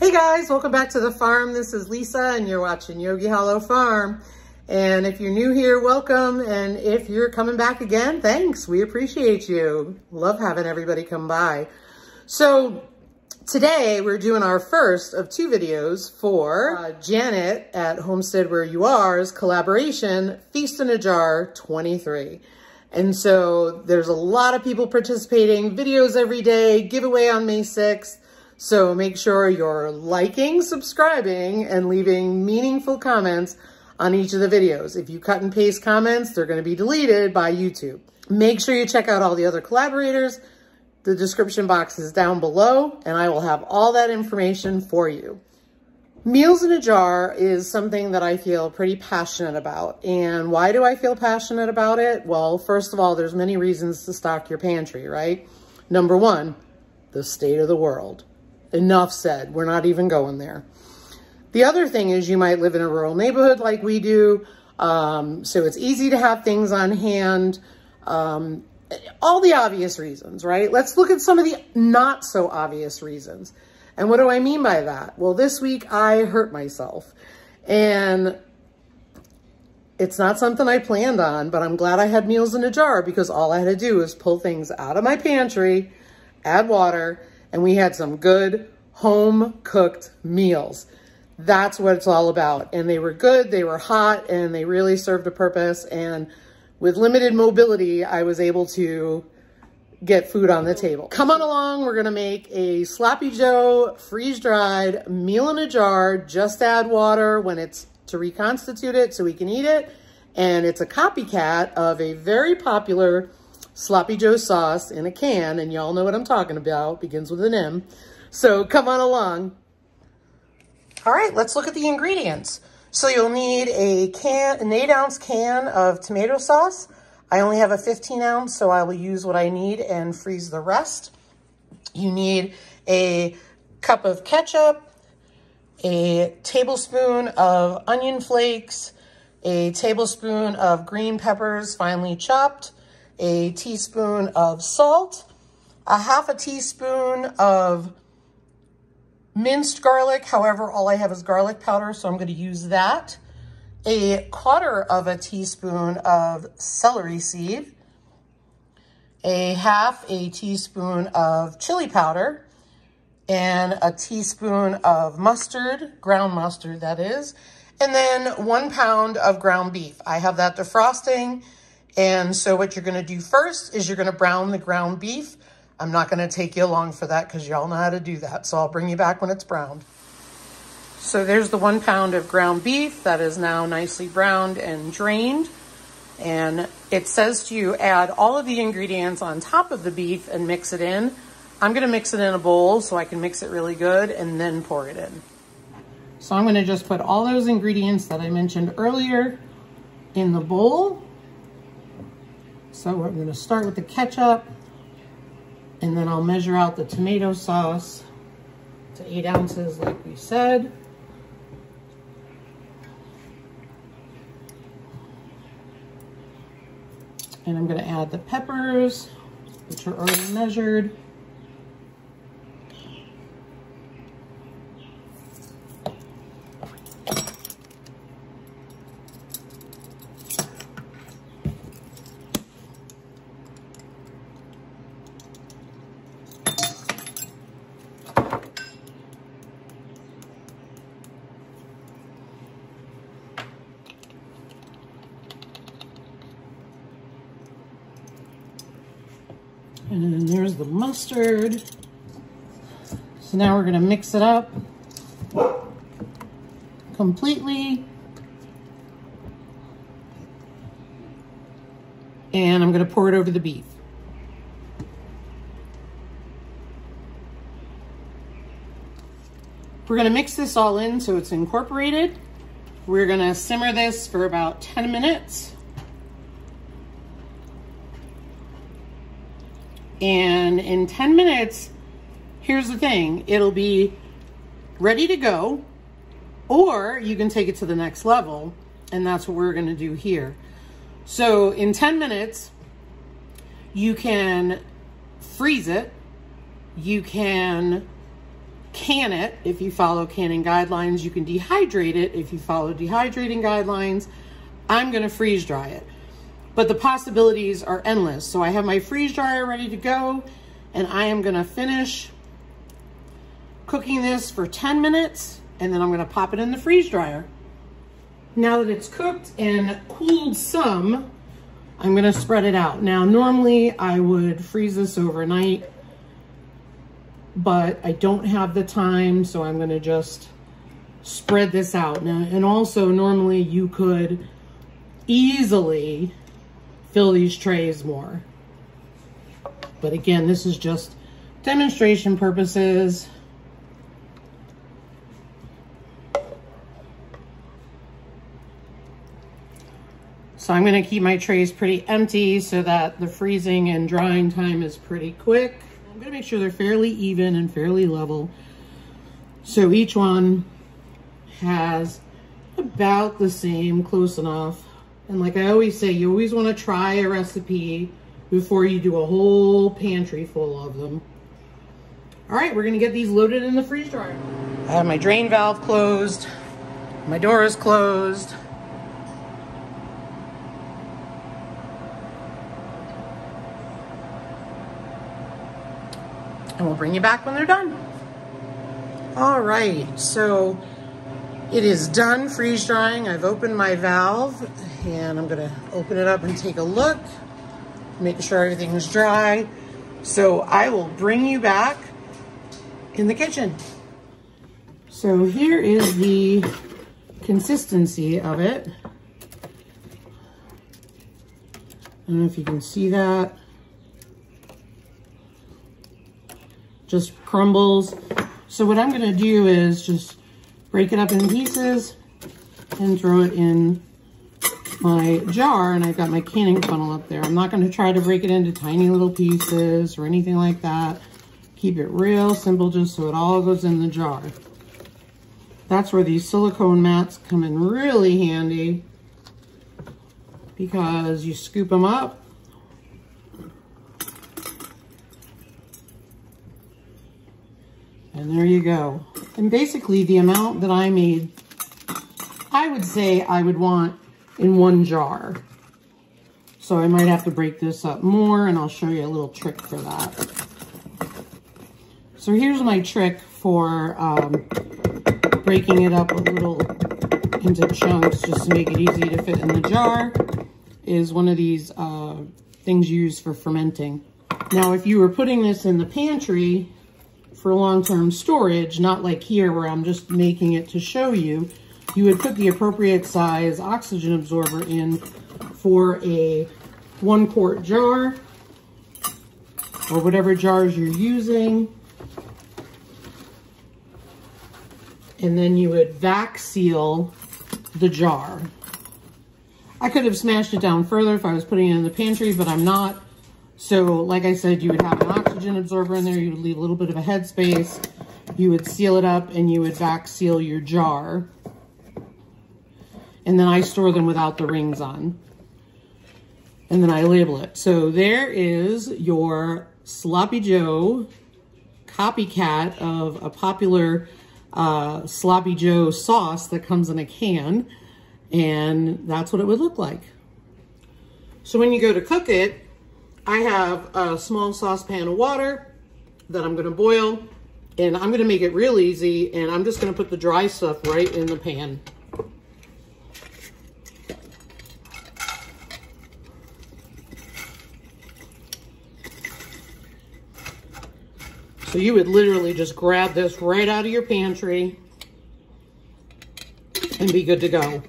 Hey guys, welcome back to the farm. This is Lisa and you're watching Yogi Hollow Farm. And if you're new here, welcome. And if you're coming back again, thanks. We appreciate you. Love having everybody come by. So today we're doing our first of two videos for uh, Janet at Homestead Where You Are's collaboration, Feast in a Jar 23. And so there's a lot of people participating, videos every day, giveaway on May 6th. So make sure you're liking, subscribing, and leaving meaningful comments on each of the videos. If you cut and paste comments, they're going to be deleted by YouTube. Make sure you check out all the other collaborators. The description box is down below, and I will have all that information for you. Meals in a jar is something that I feel pretty passionate about. And why do I feel passionate about it? Well, first of all, there's many reasons to stock your pantry, right? Number one, the state of the world. Enough said. We're not even going there. The other thing is you might live in a rural neighborhood like we do. Um, so it's easy to have things on hand. Um, all the obvious reasons, right? Let's look at some of the not so obvious reasons. And what do I mean by that? Well, this week I hurt myself and it's not something I planned on, but I'm glad I had meals in a jar because all I had to do was pull things out of my pantry, add water, and we had some good home cooked meals. That's what it's all about. And they were good, they were hot, and they really served a purpose. And with limited mobility, I was able to get food on the table. Come on along, we're gonna make a Sloppy Joe freeze-dried meal in a jar. Just add water when it's to reconstitute it so we can eat it. And it's a copycat of a very popular Sloppy Joe sauce in a can, and y'all know what I'm talking about, begins with an M. So come on along. All right, let's look at the ingredients. So you'll need a can, an eight ounce can of tomato sauce. I only have a 15 ounce, so I will use what I need and freeze the rest. You need a cup of ketchup, a tablespoon of onion flakes, a tablespoon of green peppers finely chopped, a teaspoon of salt, a half a teaspoon of minced garlic. However, all I have is garlic powder, so I'm going to use that. A quarter of a teaspoon of celery seed, a half a teaspoon of chili powder, and a teaspoon of mustard, ground mustard that is, and then one pound of ground beef. I have that defrosting and so what you're going to do first is you're going to brown the ground beef. I'm not going to take you along for that because y'all know how to do that. So I'll bring you back when it's browned. So there's the one pound of ground beef that is now nicely browned and drained. And it says to you add all of the ingredients on top of the beef and mix it in. I'm going to mix it in a bowl so I can mix it really good and then pour it in. So I'm going to just put all those ingredients that I mentioned earlier in the bowl so I'm going to start with the ketchup and then I'll measure out the tomato sauce to eight ounces like we said. And I'm going to add the peppers, which are already measured. And then the mustard. So now we're gonna mix it up completely. And I'm gonna pour it over the beef. We're gonna mix this all in so it's incorporated. We're gonna simmer this for about 10 minutes. And in 10 minutes, here's the thing, it'll be ready to go, or you can take it to the next level, and that's what we're gonna do here. So in 10 minutes, you can freeze it, you can can it if you follow canning guidelines. You can dehydrate it if you follow dehydrating guidelines. I'm gonna freeze dry it. But the possibilities are endless. So I have my freeze dryer ready to go and I am gonna finish cooking this for 10 minutes and then I'm gonna pop it in the freeze dryer. Now that it's cooked and cooled some, I'm gonna spread it out. Now, normally I would freeze this overnight, but I don't have the time, so I'm gonna just spread this out. Now, and also normally you could easily fill these trays more. But again, this is just demonstration purposes. So I'm gonna keep my trays pretty empty so that the freezing and drying time is pretty quick. I'm gonna make sure they're fairly even and fairly level. So each one has about the same, close enough. And like I always say, you always wanna try a recipe before you do a whole pantry full of them. All right, we're gonna get these loaded in the freeze dryer. I have my drain valve closed. My door is closed. and we'll bring you back when they're done. All right, so it is done freeze drying. I've opened my valve and I'm gonna open it up and take a look, make sure everything's dry. So I will bring you back in the kitchen. So here is the consistency of it. I don't know if you can see that. just crumbles. So what I'm gonna do is just break it up in pieces and throw it in my jar and I've got my canning funnel up there. I'm not gonna try to break it into tiny little pieces or anything like that. Keep it real simple just so it all goes in the jar. That's where these silicone mats come in really handy because you scoop them up And there you go. And basically the amount that I made, I would say I would want in one jar. So I might have to break this up more and I'll show you a little trick for that. So here's my trick for um, breaking it up a little into chunks just to make it easy to fit in the jar is one of these uh, things used for fermenting. Now, if you were putting this in the pantry, for long-term storage, not like here where I'm just making it to show you, you would put the appropriate size oxygen absorber in for a one quart jar or whatever jars you're using. And then you would vac seal the jar. I could have smashed it down further if I was putting it in the pantry, but I'm not. So like I said, you would have an oxygen absorber in there. You would leave a little bit of a headspace. You would seal it up and you would vac seal your jar. And then I store them without the rings on. And then I label it. So there is your Sloppy Joe copycat of a popular uh, Sloppy Joe sauce that comes in a can. And that's what it would look like. So when you go to cook it, I have a small saucepan of water that I'm gonna boil and I'm gonna make it real easy and I'm just gonna put the dry stuff right in the pan. So you would literally just grab this right out of your pantry and be good to go.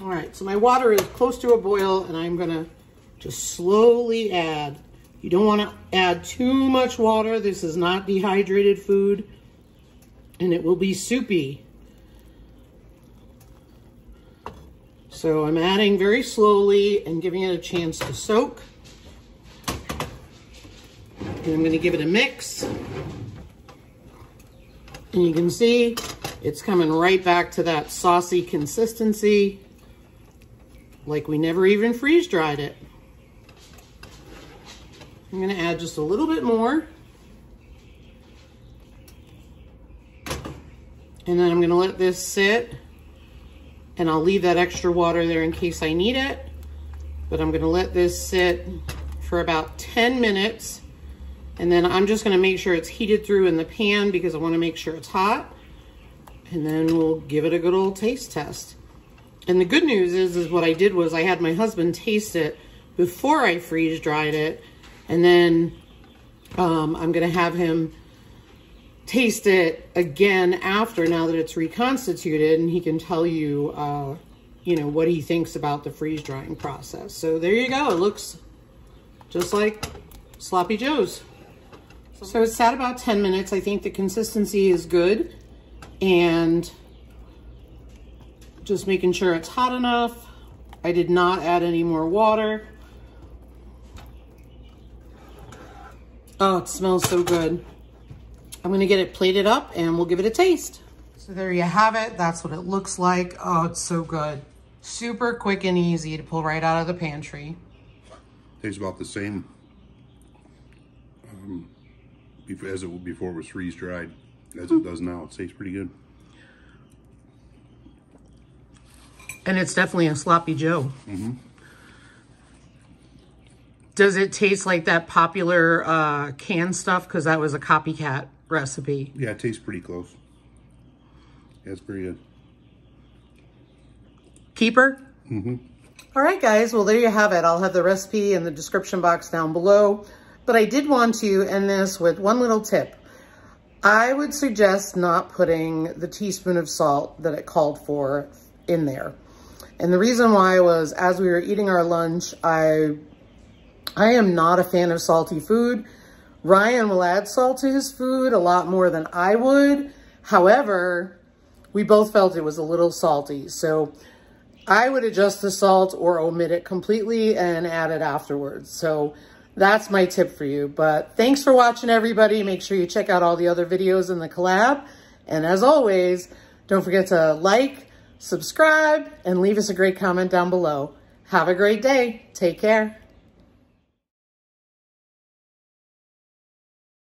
All right, so my water is close to a boil and I'm gonna just slowly add. You don't want to add too much water. This is not dehydrated food and it will be soupy. So I'm adding very slowly and giving it a chance to soak. And I'm gonna give it a mix. And you can see it's coming right back to that saucy consistency like we never even freeze dried it. I'm gonna add just a little bit more. And then I'm gonna let this sit and I'll leave that extra water there in case I need it. But I'm gonna let this sit for about 10 minutes. And then I'm just gonna make sure it's heated through in the pan because I wanna make sure it's hot. And then we'll give it a good old taste test. And the good news is, is what I did was I had my husband taste it before I freeze dried it. And then um, I'm gonna have him taste it again after now that it's reconstituted and he can tell you, uh, you know, what he thinks about the freeze drying process. So there you go. It looks just like Sloppy Joe's. So it's sat about 10 minutes. I think the consistency is good and just making sure it's hot enough. I did not add any more water. Oh, it smells so good. I'm gonna get it plated up and we'll give it a taste. So there you have it. That's what it looks like. Oh, it's so good. Super quick and easy to pull right out of the pantry. Tastes about the same um, as it would before it was freeze dried as it does now. It tastes pretty good. And it's definitely a sloppy Joe. Mm -hmm. Does it taste like that popular uh, canned stuff? Because that was a copycat recipe. Yeah, it tastes pretty close. Yeah, it's pretty good. Keeper? Mm-hmm. All right, guys. Well, there you have it. I'll have the recipe in the description box down below. But I did want to end this with one little tip. I would suggest not putting the teaspoon of salt that it called for in there. And the reason why was as we were eating our lunch, I I am not a fan of salty food. Ryan will add salt to his food a lot more than I would. However, we both felt it was a little salty. So I would adjust the salt or omit it completely and add it afterwards. So that's my tip for you. But thanks for watching, everybody. Make sure you check out all the other videos in the collab. And as always, don't forget to like, subscribe, and leave us a great comment down below. Have a great day. Take care.